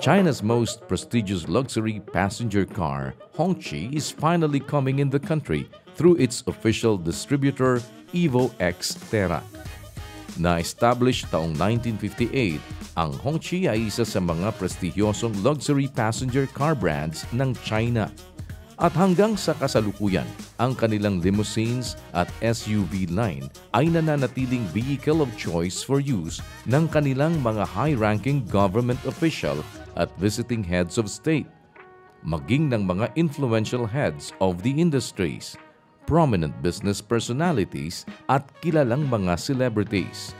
China's most prestigious luxury passenger car, Hongqi, is finally coming in the country through its official distributor, Evo X Terra. Na-establish taong 1958, ang Hongqi ay isa sa mga prestigyosong luxury passenger car brands ng China. At hanggang sa kasalukuyan, ang kanilang limousines at SUV line ay nananatiling vehicle of choice for use ng kanilang mga high-ranking government official at visiting heads of state, maging ng mga influential heads of the industries, prominent business personalities at kilalang mga celebrities.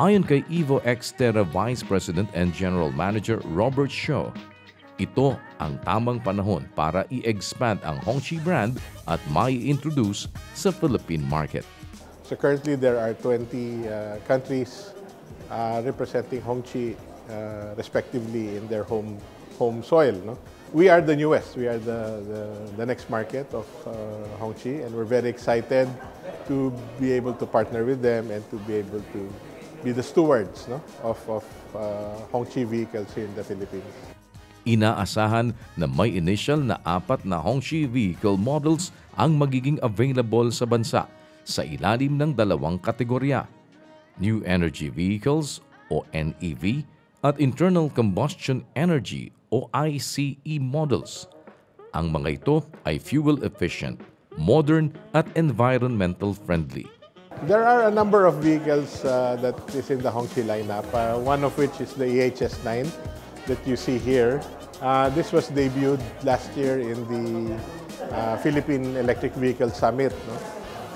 Ayon kay Evo X Terra Vice President and General Manager Robert Shaw, ito ang tamang panahon para i-expand ang Hongqi brand at mai-introduce sa Philippine market. So currently there are 20 uh, countries uh, representing Hongqi uh, respectively in their home home soil. No? We are the newest. We are the, the, the next market of uh, Hongqi and we're very excited to be able to partner with them and to be able to be the stewards no? of, of uh, Hongqi vehicles here in the Philippines. Inaasahan na may initial na apat na Hongqi vehicle models ang magiging available sa bansa sa ilalim ng dalawang kategorya, New Energy Vehicles o NEV at Internal Combustion Energy o ICE models. Ang mga ito ay fuel efficient, modern at environmental friendly. There are a number of vehicles uh, that is in the Hongqi lineup, uh, one of which is the EHS9 that you see here. Uh, this was debuted last year in the uh, Philippine Electric Vehicle Summit no?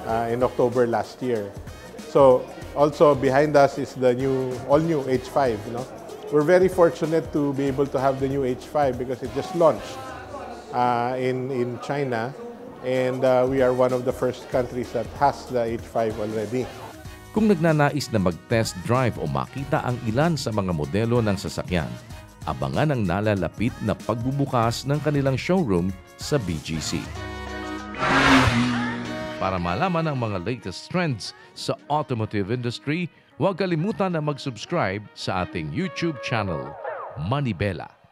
uh, in October last year. So also behind us is the new, all new H5. You know? We're very fortunate to be able to have the new H5 because it just launched uh, in, in China and uh, we are one of the first countries that has the H5 already. Kung nagnanais na mag-test drive o makita ang ilan sa mga modelo ng sasakyan, abangan ang nalalapit na pagbubukas ng kanilang showroom sa BGC. Para malaman ang mga latest trends sa automotive industry, huwag kalimutan na mag-subscribe sa ating YouTube channel, Manibela.